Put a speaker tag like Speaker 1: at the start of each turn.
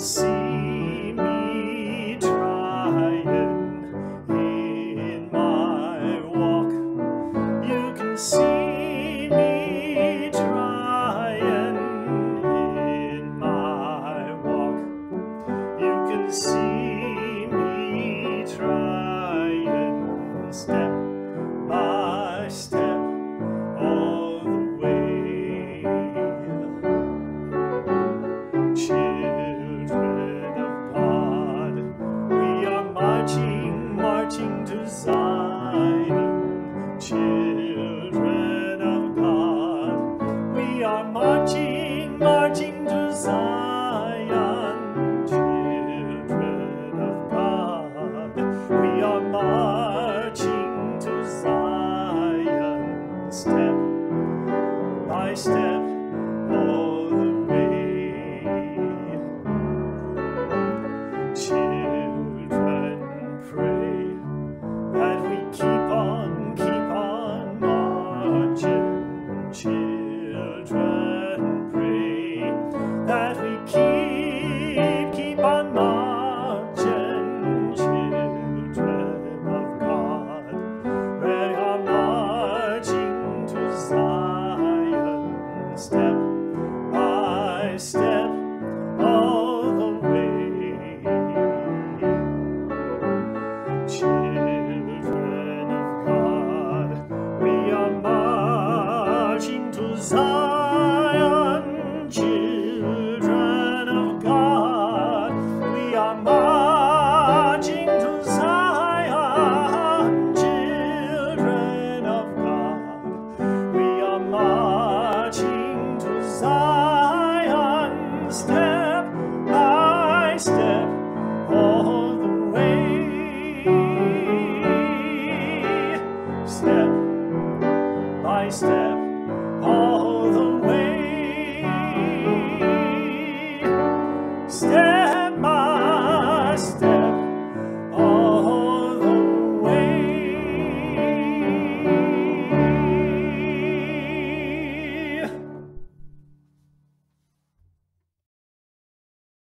Speaker 1: see me trying in my walk. You can see me trying in my walk. You can see me trying step by step. step by step. step by step.